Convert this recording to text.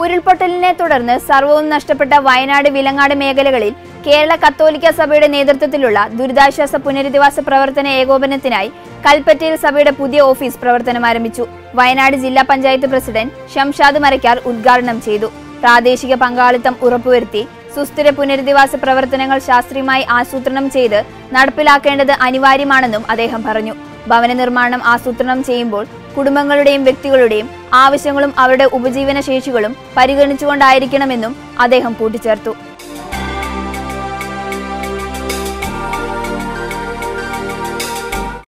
ഉരുൾപൊട്ടലിനെ തുടർന്ന് സർവവും നഷ്ടപ്പെട്ട വയനാട് വിലങ്ങാട് മേഖലകളിൽ കേരള കത്തോലിക്ക സഭയുടെ നേതൃത്വത്തിലുള്ള ദുരിതാശ്വാസ പുനരധിവാസ പ്രവർത്തന ഏകോപനത്തിനായി കൽപ്പറ്റയിൽ സഭയുടെ പുതിയ ഓഫീസ് പ്രവർത്തനം ആരംഭിച്ചു. വയനാട് ജില്ലാ പഞ്ചായത്ത് പ്രസിഡന്റ് ഷംഷാദ് മരക്കാർ ഉദ്ഘാടനം ചെയ്തു. പ്രാദേശിക പങ്കാളിത്തം ഉറപ്പുവരുത്തി സുസ്ഥിര പുനരധിവാസ പ്രവർത്തനങ്ങൾ ശാസ്ത്രീയമായി ആസൂത്രണം ചെയ്ത് നടപ്പിലാക്കേണ്ടത് അനിവാര്യമാണെന്നും അദ്ദേഹം പറഞ്ഞു. ഭവന നിർമ്മാണം ആസൂത്രണം ചെയ്യുമ്പോൾ കുടുംബങ്ങളുടെയും വ്യക്തികളുടെയും ആവശ്യങ്ങളും അവരുടെ ഉപജീവന ശേഷികളും പരിഗണിച്ചുകൊണ്ടായിരിക്കണമെന്നും അദ്ദേഹം കൂട്ടിച്ചേർത്തു.